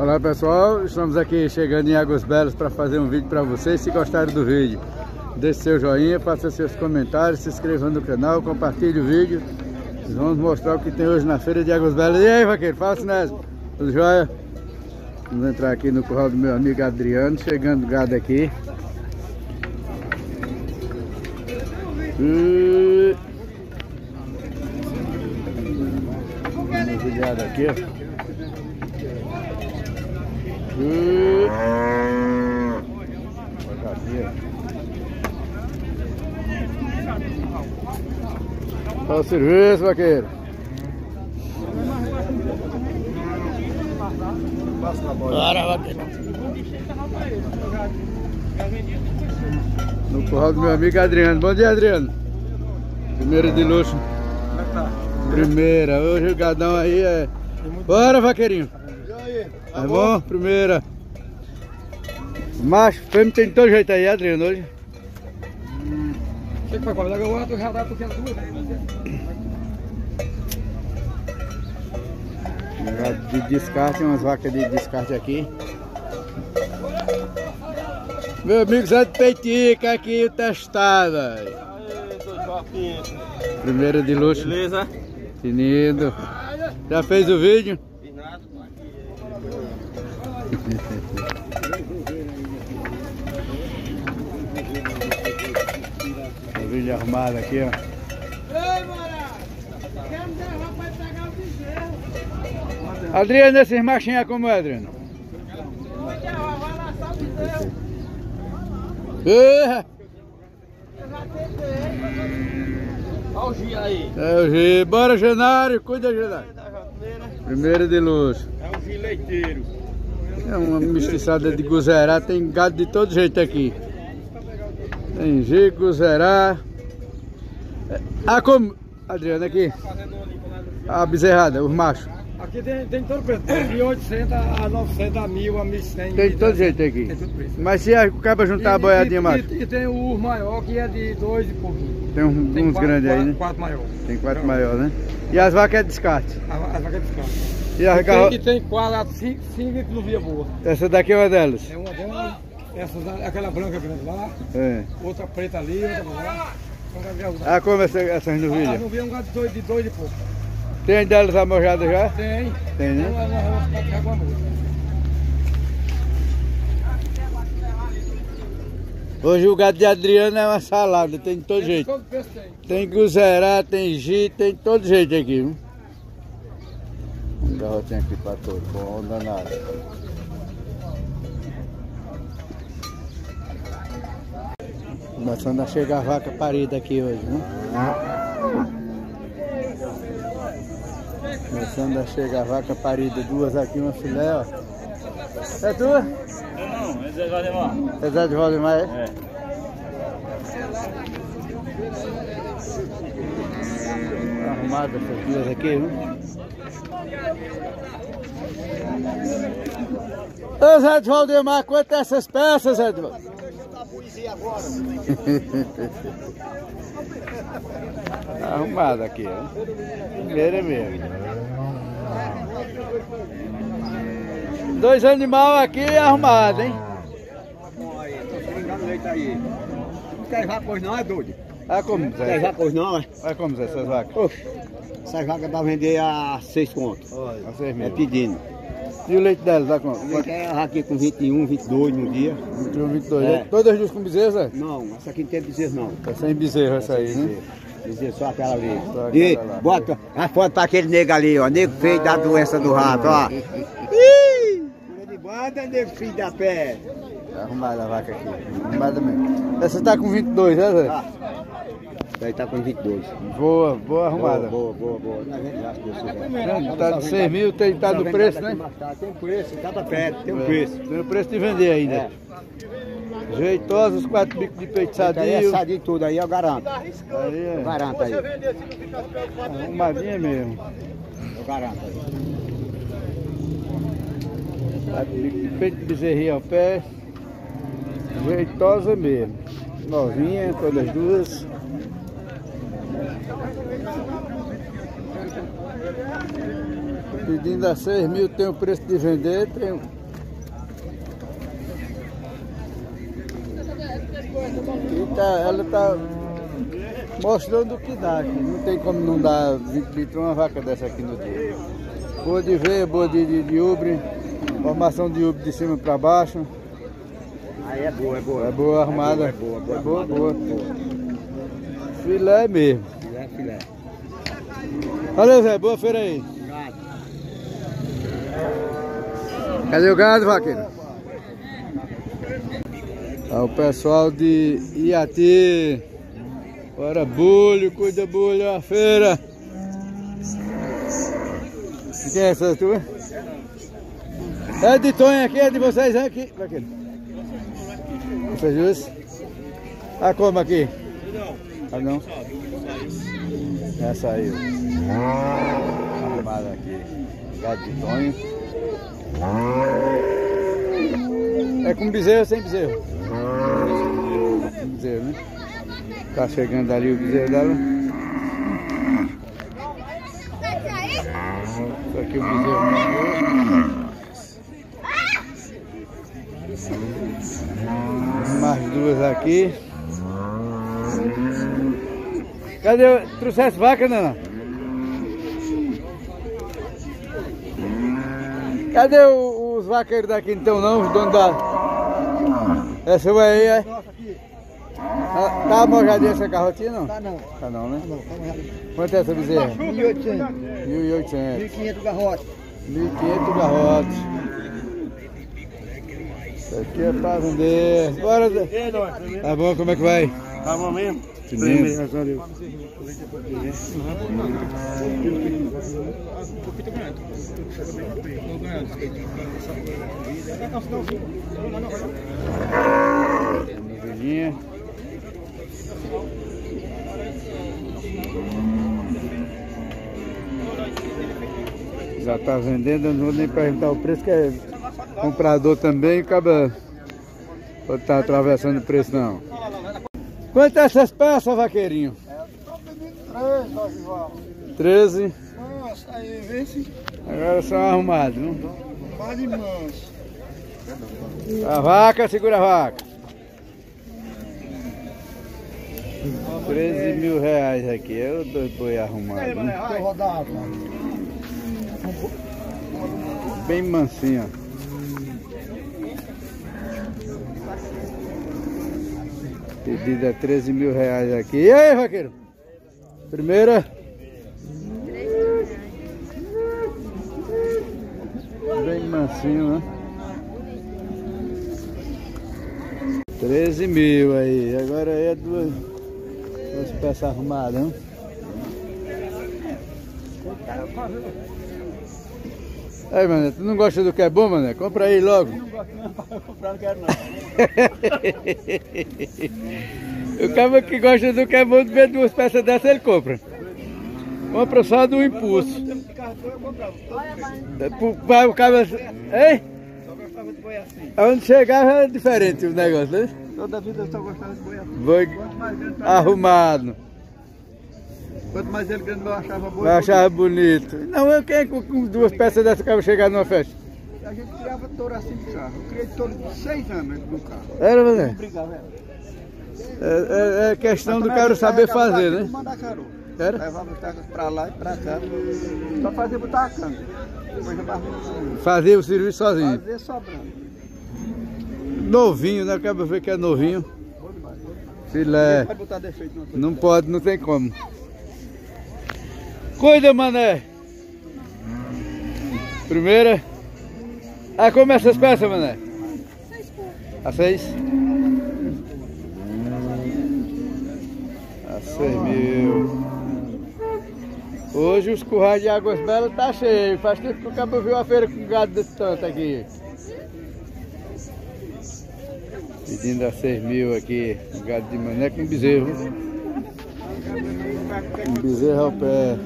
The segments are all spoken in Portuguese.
Olá pessoal, estamos aqui chegando em Águas Belas para fazer um vídeo para vocês. Se gostaram do vídeo, deixe seu joinha, faça seus comentários, se inscreva no canal, compartilhe o vídeo. Vamos mostrar o que tem hoje na feira de Águas Belas. E aí, vaqueiro, faça nessa. Tudo jóia? Vamos entrar aqui no curral do meu amigo Adriano, chegando gado aqui. E... Uma aqui, ó. Olha o serviço, vaqueiro. Bora, vaqueiro. No curral do meu amigo Adriano. Bom dia, Adriano. Primeira de luxo. Primeira. Hoje o gadão aí é... Bora, vaqueirinho. Tá bom? Primeira. Macho, fêmea tem de todo jeito aí, Adriano, hoje. Que já dá porque é. De descarte, umas vacas de descarte aqui. Meu amigo Zé de Peitica aqui, o testado. Primeira de luxo. Beleza? Tinido. Já fez o vídeo? Vídeo arrumado aqui, ó. Ei! Quer me levar pra pegar o bezerro? Adriano, esses machinhos é como é, Adriano? Tentei. Olha o Gia aí. É o G. Bora, Genário. Cuida, Genário. Primeira de luxo. É o Gia leiteiro. É uma mestiçada de guzerá. Tem gado de todo jeito aqui. Tem G, guzerá. Ah, como... Adriano, aqui. A bezerrada, os machos. Aqui tem, tem todo preço. Tem de 800 a 900 a 1000 a 1100. Tem de todo jeito aqui. Tem todo preço. Mas se acaba juntar a boiadinha, macho. E, e tem o maior que é de 2 e pouquinho. Tem um- Tem uns quatro- grandes aí, quatro- né? Quatro maior. Tem quatro maiores, né? E as vacas é descarte. A, a vaca é descarga. E a garro... tem, tem quatro, cinco, cinco que não via boa. Essa daqui é uma delas. Tem uma dela, essa, aquela branca grande lá, É. outra preta ali, outra lá. A- Ah, como essa, essas Ah, novilhas? não vi um gato de dois, de dois e pouco. Tem delas amojadas já? Tem. Tem, né? Moça. Hoje o gado de Adriano é uma salada, tem de todo jeito. Todo tem. Tem guzerá, tem gi, tem de todo jeito aqui, viu? Um garrotinho aqui pra todo, bom danado. Começando a chegar a vaca parida aqui hoje, né? Começando a chegar a vaca parida, duas aqui, uma filé, ó. É tua? Não, é Zé Valdemar. É Zé de Valdemar, é? É. Arrumada essas duas aqui, viu? Ô Zé de Valdemar, quanto é essas peças, Zé de Valdemar? Arrumada aqui, ó. Primeira mesmo. Dois animais aqui arrumados, hein? Não quer vaca hoje não, é doido. Ah, como, Quer Zé? vaca hoje não, é? Olha como, Zé, essas vacas. Essas vacas dá pra vender a 6 contos. Vocês É mesmo. pedindo. E o leite delas, dá quanto? Quer aqui com 21, 22 no dia. 21, 22. É. Todas duas com bezerro, Zé? Não, essa aqui não tem bezerro não. Tá sem bezerro essa aí, né? Bezerro só aquela ali. Só aquela E lá. bota a foto pra aquele nego ali, ó. Nego feio da doença do rato, ó. Ih! de bota, nego filho da pé. Tá arrumada a vaca aqui. Arrumada mesmo. Essa tá com 22, né, Zé? Tá. Aí tá com 22. Boa, boa arrumada. Boa, boa, boa. Deus quiser. Grande, Tá de 6 mil, tem, tá no preço, né? Tem um preço, cada perto, tem um É, preço. Tem o preço de vender ainda. É. Jeitosos, quatro bicos de peito Aí é sadio. sadio tudo aí, eu garanto. Aí Eu é garanto aí. arrumadinha mesmo. Eu garanto aí. Quatro bicos de peito de bezerrinha ao pé. Jeitosa mesmo. Novinha, todas as duas. Pedindo a 6 mil, tem o preço de vender, tem. tá, ela tá mostrando o que dá aqui. Não tem como não dar 20 litros uma vaca dessa aqui no dia. Boa de ver, boa de, de, de ubre, formação de ubre de cima para baixo. Aí é boa, é boa. É boa armada. É boa, boa, É boa, boa. boa. Filé mesmo. Filé, filé. Valeu, Zé. Boa feira aí. Cadê o gado, vaqueiro? Tá o pessoal de Iati. Bora, bulho, cuida, bulho, a feira. Quem é essa tua? É de Tonho aqui, é de vocês é aqui, vaqueiro. Você justo? Ah, como aqui? Ah, não? Já saiu. Armada aqui. Gado de Tonho. É com bezerro ou sem bezerro? Com bezerro, né? Tá chegando ali o bezerro dela. Isso aqui o bezerro Mais duas aqui. Cadê? Trouxesse vaca, Nana? Cadê o- os vaqueiros daqui então não? Os donos da. Essa vai aí, é? Tá, tá mojadinha essa carrotinha não? Tá não. Tá não, né? Não, vamos lá. Quanto é essa bezerra? 1.800. 1.800. 1.500 garrote. 1.500 garrotes. Isso aqui é pra vender. Bora, Zé. Tá bom, como é que vai? Tá bom mesmo? Que mesmo. Graças a Deus. Novelinha. Já tá vendendo, não vou nem perguntar o preço, que é comprador também, acaba estar atravessando o preço não. Quanto é essas peças, vaqueirinho? Três, ó, João. 13. Nossa, aí, vê se Agora são arrumados, não? de manso. A vaca, segura a vaca. 13 mil reais aqui, é o dois boi arrumado. Bem mansinho, é 13 mil reais aqui. E aí, vaqueiro? Primeira. Bem mansinho, né? 13 mil aí. Agora aí é duas, duas peças arrumadas, né? Aí, mané, tu não gosta do que é bom, mané? Compra aí logo. Comprar não quero não. O cara que gosta do que é bom de ver duas peças dessas, ele compra. Compra só do impulso. É, o cara. Ei? Só gostava de boi assim. Aonde chegava é diferente o negócio, né? Toda vida eu só gostava de boi. Boi Quanto mais grande, pra- arrumado. quanto mais ele grande eu achava boi. Vai achar bonito. Não, eu quem com, com duas peças dessas acaba chegar numa festa. A gente criava touro assim de carro. Eu criei touro de seis anos no carro. Era, mané? Brigava, era. É, é- é questão do cara saber fazer, né? Mandacaru. Era? Levava os tacos pra lá e pra cá. Só fazia botar a canga. Fazer o serviço sozinho. fazer sobrando. Novinho, né? Acaba ver que é novinho. Filé. Pode botar defeito não. Não pode, não tem como. Cuida, mané. Primeira. Ah, como é essas peças, mané? A seis? A seis mil. Hoje os currais de Águas Belas tá cheio. Faz tempo que o cabo viu a feira com gado desse tanto aqui. Pedindo a seis mil aqui, um gado de mané com bezerro. Um bezerro ao pé.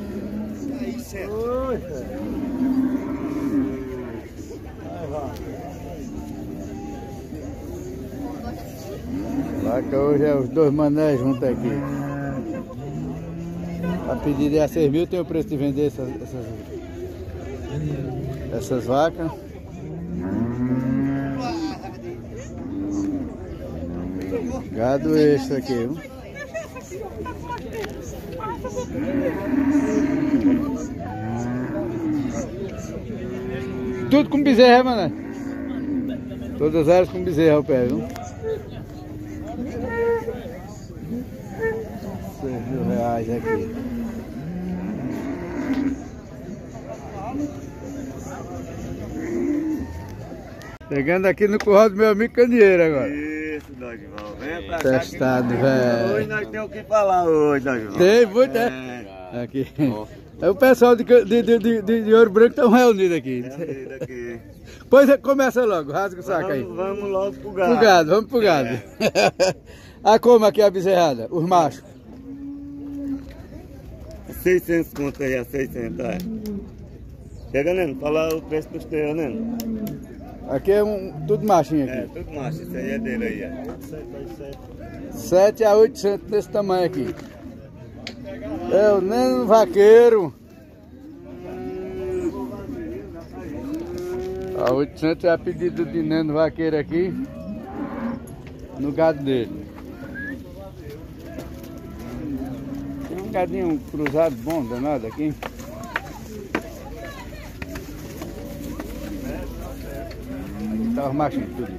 Vaca hoje é os dois manés juntos aqui. A pedida é a 6 mil, tem o preço de vender essas. essas... Essas vacas. Gado extra aqui, viu? Tudo com bezerra, mano. Todas elas com bezerra ao pé, viu? Seis mil reais aqui. Chegando aqui no curral do meu amigo Candeeiro agora. Isso, Dogval. Vem pra cá. Testado, que- velho. Hoje nós temos o que falar hoje, Dogval. Tem muito, é? Aqui. É o pessoal de, de, de, de, Ouro Branco estão reunidos aqui. É daqui. Pois é, começa logo, rasga o saco aí. Vamos, logo pro gado. Pro gado, vamos pro gado. ah, como aqui a bezerrada? Os machos. 600 conto aí, a 600, é. Chega, Neno, fala o preço dos teus, Neno. Aqui é um, tudo machinho É, aqui. tudo macho, isso aí é dele aí, é. 7 a 800 desse tamanho aqui. É o Neno Vaqueiro. A 800 é a pedido de Neno Vaqueiro aqui. No gado dele. Tem um gadinho cruzado bom, danado aqui. Tá os machinhos tudo.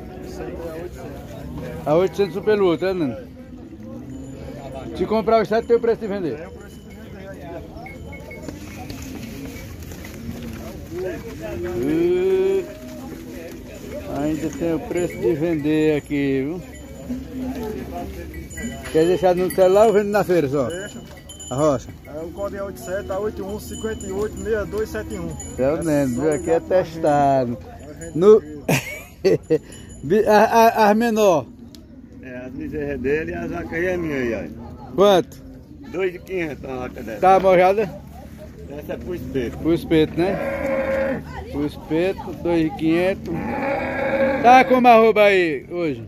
A 800 pelo outro, é, Neno? Se comprar os 7, tem o preço de vender. E ainda tem o preço de vender aqui, viu? Quer deixar no celular ou vende na feira só? Deixa. A roça. É, o código é 87 a 81 58 6271. É o Neno, viu? Aqui é testado. No... As menor, É, as bezerras dele e as vacas aí é minha aí, ó. quanto? 2,500 uma vaca dessa. Tá mojada? Essa é pro espeto. O espeto, né? O espeto, 2,500. Tá como arroba aí hoje?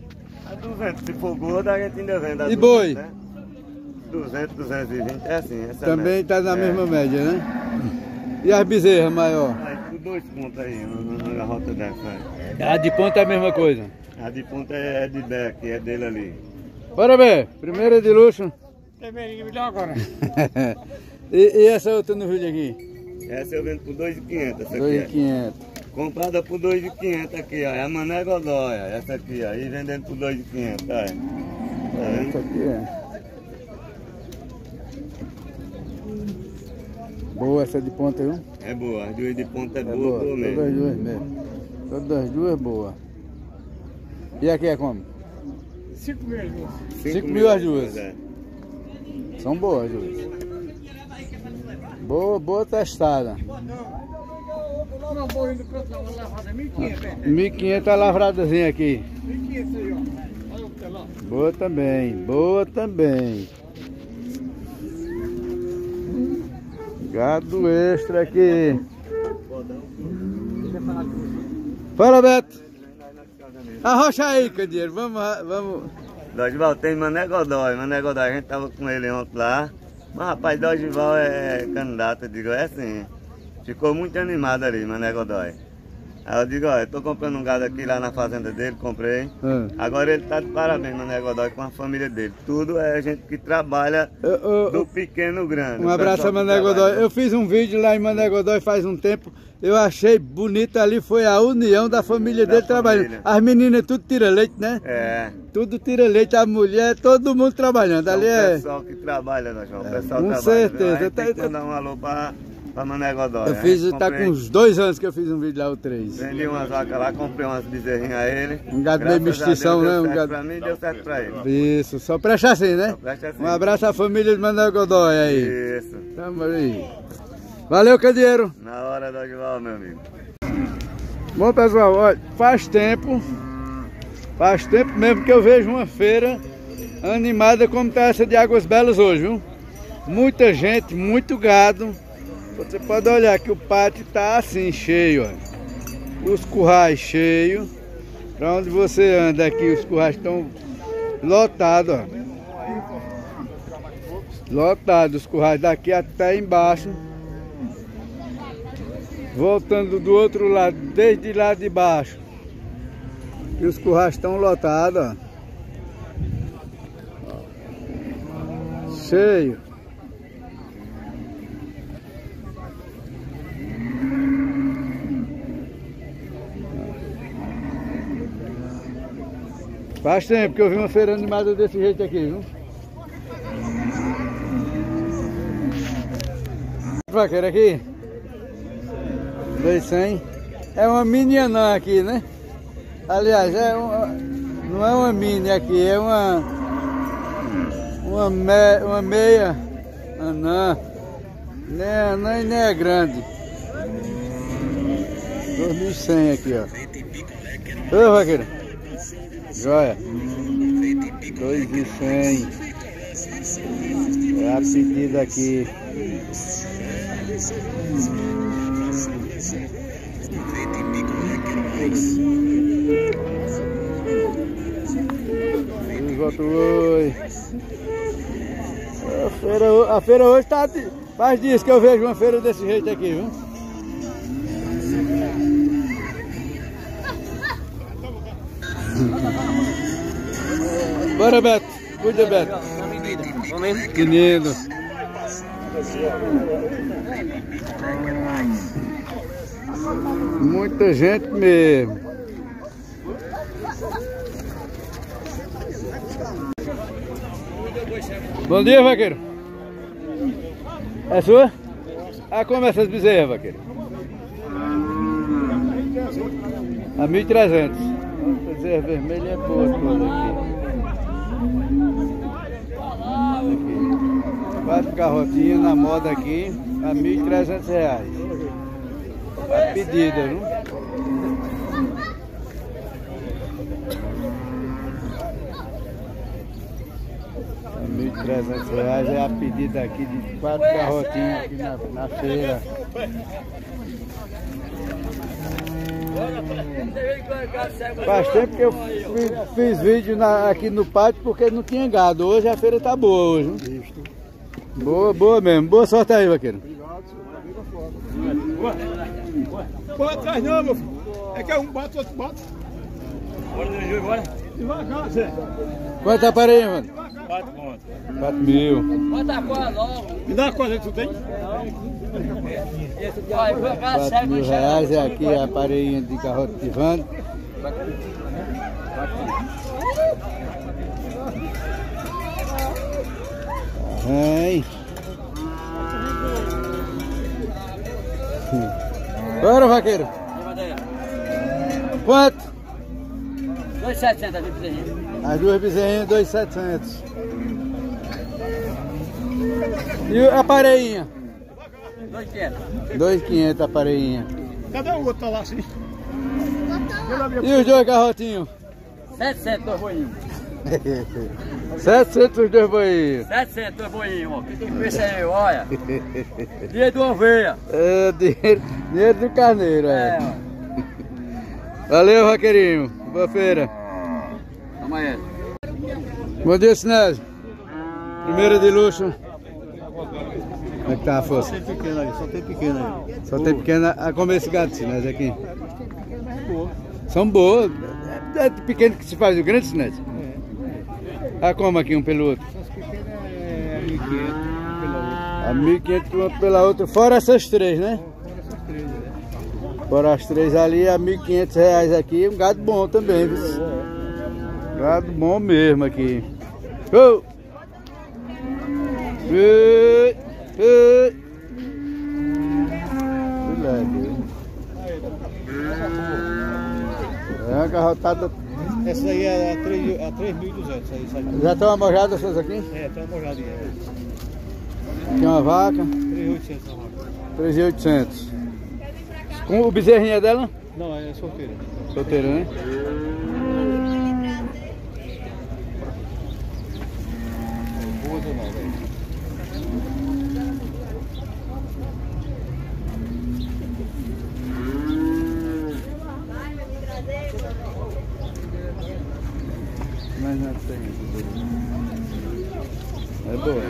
A 200, se for gorda, a gente ainda vende. a E boi? 200, né? 200, 220, é assim, essa é Também média. tá na É. mesma média, né? E as bezerras maior? Aí, dois pontos aí, uma garrota dessa aí. A de ponta é a mesma coisa. A de ponta é de Beck, é dele ali. Bora ver, primeira de luxo. e, e essa outra no vídeo aqui? Essa eu vendo por 2,500, essa aqui. é. 2,500. Comprada por 2,500 aqui, ó. É a Mané Godóia, essa aqui, ó. E vendendo por 2,500, ó. Tá vendo? Essa aqui é. Boa essa de ponta, viu? É boa, as duas de ponta é, É boa, boa, boa todas mesmo. as duas mesmo. Todas as duas boas. E aqui é como? 5 mil. Cinco mil as duas. é. São boas as duas. Boa, boa testada. Não, boi do canto não, lavada 1.500, é. 1.500 a lavradazinha aqui. 1.500 aí, ó. Olha o que lá. Boa também, boa também. Gado extra aqui. Fala, Beto. Arrocha aí, Candeeiro. Vamos, vamos. Dorival tem Mané Godói, Mané Godói, a gente tava com ele ontem lá. Mas rapaz, Dorival é candidato, eu digo, é assim. Ficou muito animado ali, Mané Godói. Aí eu digo, ó, eu tô comprando um gado aqui lá na fazenda dele, comprei. Ah. Agora ele tá de parabéns, Mané Godói, com a família dele. Tudo é gente que trabalha Ô, ô, do pequeno grande. Um abraço a Mané Godoy. Eu fiz um vídeo lá em Mané Godoy faz um tempo. Eu achei bonito ali, foi a união da família Da dele trabalhando. família. As meninas tudo tira leite, né? É. Tudo tira leite, a mulher, todo mundo trabalhando. É Ali o é. pessoal que trabalha, né, João? O pessoal com trabalha. certeza. viu? Aí Eu tá- que mandar um alô pra, pra Mané Godoy. Eu né? fiz, tá Comprei- com uns dois anos que eu fiz um vídeo lá, o três. Vendi umas vacas lá, comprei umas bezerrinhas a ele. Um gado meio mestição, né? Um gado- pra mim deu certo pra ele. Isso, só presta assim, né? Só presta assim. Um abraço à família de Mané Godoy aí. Isso. Tamo aí. Valeu, Candeeiro. Na hora do Aguilar, meu amigo. Bom pessoal, olha, faz tempo, faz tempo mesmo que eu vejo uma feira animada como tá essa de Águas Belas hoje, viu? Muita gente, muito gado. Você pode olhar que o pátio tá assim, cheio, ó. Os currais cheios. Pra onde você anda aqui, os currais estão lotados, ó. Lotados os currais daqui até embaixo. Voltando do outro lado, desde lá de baixo. E os currais estão lotados, ó. Cheio. Faz tempo que eu vi uma feira animada desse jeito aqui, viu? Vaqueiro aqui? 200. É uma mini anã aqui, né? Aliás, é uma, não é uma mini aqui, é uma uma, me, uma meia anã. Nem é anã e nem é grande. 2.100 aqui, ó. Ô, vaqueiro. Joia. 2.100. É a pedida aqui. Oi. A feira, a feira hoje tá. Faz dias que eu vejo uma feira desse jeito aqui, viu? Bora, Beto. Cuida, Beto. Que Muita gente mesmo. Bom dia, vaqueiro. É sua? Ah, como é essas bezerras, vaqueiro? A 1.300. Bezerra vermelha é boa toda aqui. Quatro carrotinhas na moda aqui a 1.300 reais. A pedida, viu? 1.300 reais é a pedida aqui de quatro garrotinhas aqui na, na feira. Faz tempo que eu fiz, fiz vídeo na, aqui no pátio porque não tinha gado. Hoje a feira tá boa hoje. Hein? Boa, boa mesmo. Boa sorte aí, vaqueiro. Põe atrás não, meu filho. É que é um bate, outro bate. Bora no jogo, bora. Devagar, Zé. Quanto tá para aí, mano? Quatro pontos. 4 mil. Bota a coisa logo. Me dá uma coisa que tu tem? Vai, vai, 4 mil reais é aqui a pareinha de garrote de vanda. Vem. Bora, vaqueiro. Quanto? 2,700 ali pra gente. As duas bezerrinhas, 2,700. E a pareinha? 2,500. 2,500 a pareinha. Cadê o outro tá lá assim? E os dois garrotinhos? 700 dois boinhos. 700 os dois boinhos. 700 dois boinhos, ó. Que que pensa aí, olha. Dia de ovelha. É, dinheiro, dinheiro do carneiro, É, é. ó. Valeu, vaqueirinho. Boa feira. Amanhã. Bom dia, Sinésio. Primeira de luxo. Como é que tá a força? Tem pequeno aí, só tem pequeno aí. Só tem pequena. A comer esse gato, Sinésio, aqui. São boas. É é de pequeno que se faz o grande, Sinésio? Ah, como aqui um pelo outro? Essas pequenas é 1.500 pela outra. A 1.500 uma pela outra, fora essas três, né? Fora essas três, né? Fora as três ali, a 1.500 reais aqui. Um gado bom também, viu? Gado bom mesmo aqui. Oh! Filé, viu? É uma garrotada. Essa aí é a 3 a 3.200, aí sai. Já estão amojadas essas aqui? É, tem uma mojadinha. Aqui uma vaca, 3.800 a vaca. 3.800. Com o bezerrinho dela? Não, é solteira. Solteira, né? Boa ou não, Mas não tem. É boa.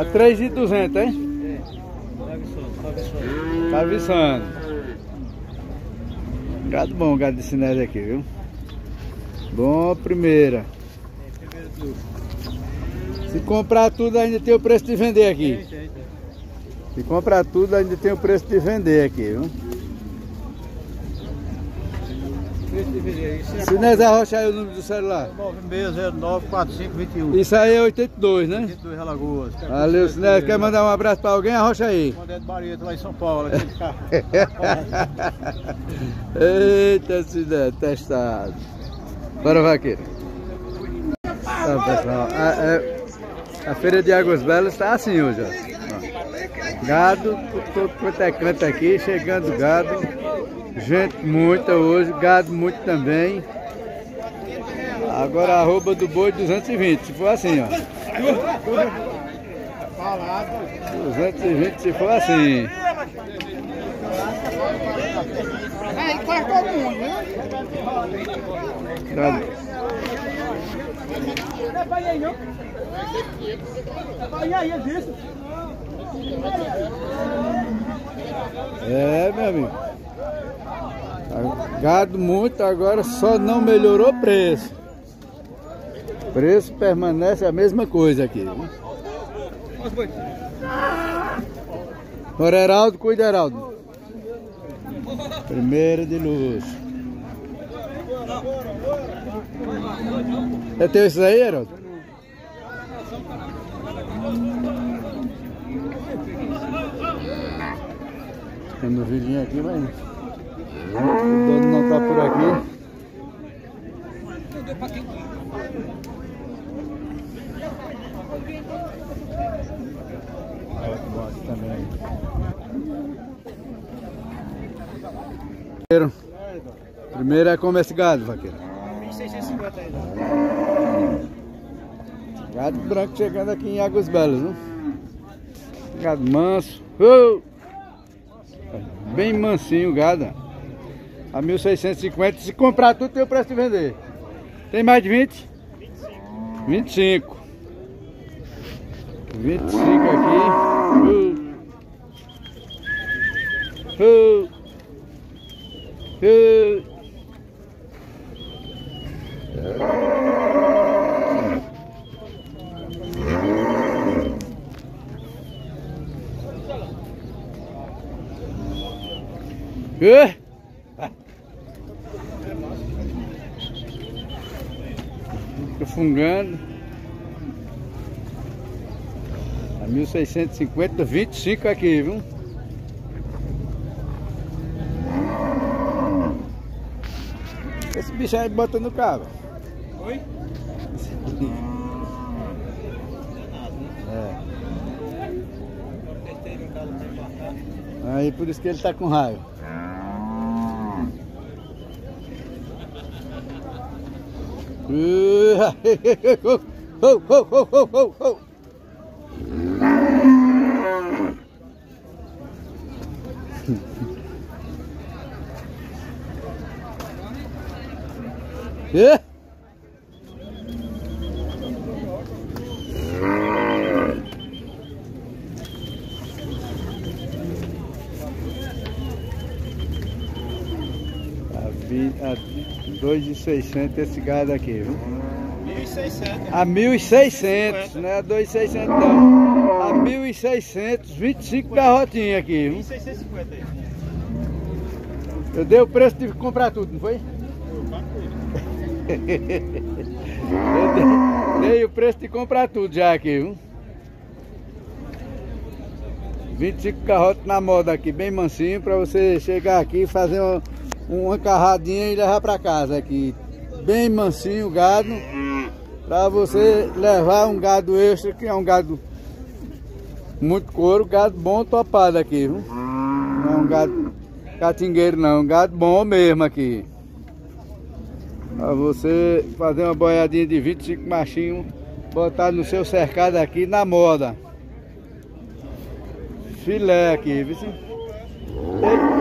A 3,200, hein? Tá viçando. Gado bom, gado de cinese aqui, viu? Bom, primeira. Se comprar tudo, ainda tem o preço de vender aqui. Se comprar tudo, ainda tem o preço de vender aqui, viu? Sinésio Rocha aí o número do celular. 96094521. Isso aí é 82, né? 22 Alagoas. Valeu, Sinésio. Quer mandar um abraço pra alguém? Arrocha aí. Mandé de Barreto lá em São Paulo. aquele carro. Eita, Sinésio, testado. Bora, vaqueiro. Então, pessoal, a, a- a feira de Águas Belas está assim hoje, ó. Gado, todo quanto é canto aqui, chegando gado. Gente muita hoje, gado muito também. Agora a arroba do boi 220, se for assim, ó. 220 se for assim. Aí cortou muito, viu? Gado. Não é aí, não? É aí, é disso. É, meu amigo. Gado muito, agora só não melhorou o preço. O preço permanece a mesma coisa aqui. Bora, Heraldo, cuida, Heraldo. Primeiro de luxo. É teu isso aí, Heraldo? No vidinho aqui, mas o dono não tá por aqui. Vaqueiro. Primeiro é como esse gado, vaqueiro. 1650 aí. Gado branco chegando aqui em Águas Belas, viu? Gado manso. Uh! Bem mansinho o gado. A 1650. Se comprar tudo, tem o preço de vender. Tem mais de 20? 25. 25 aqui. Uh! Uh! Uh! Uh! Fica fungando. A 1650, 25 aqui, viu? Esse bicho aí bota no carro. Oi? É. Aí por isso que ele tá com raiva. Ho, ho, ho, ho, ho, a 2,600 esse gado aqui, viu? 1600. A 1.600, não é a 2.600 não. A 1.600, 25 garrotinhas aqui, viu? 1650 aí. Eu dei o preço de comprar tudo, não foi? Eu dei, dei o preço de comprar tudo já aqui, viu? 25 carrotes na moda aqui, bem mansinho, pra você chegar aqui e fazer uma, uma carradinha e levar pra casa aqui. Bem mansinho o gado, pra você levar um gado extra, que é um gado muito couro, gado bom topado aqui, viu? Não é um gado catingueiro não, um gado bom mesmo aqui. Pra você fazer uma boiadinha de 25 machinhos, botar no seu cercado aqui na moda. Filé aqui, viu? Ele,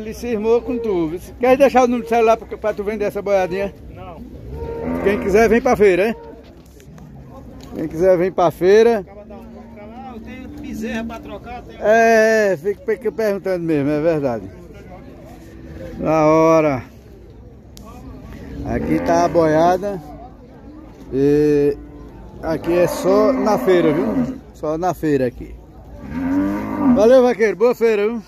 ele se irmou com tu. Quer deixar o número do celular pra, pra tu vender essa boiadinha? Não. Quem quiser vem pra feira, hein? Quem quiser vem pra feira. Bezerra pra trocar, tem É, fica perguntando mesmo, é verdade. Da hora. Aqui tá a boiada. E aqui é só na feira, viu? Só na feira aqui. Valeu, vaqueiro. Boa feira, viu?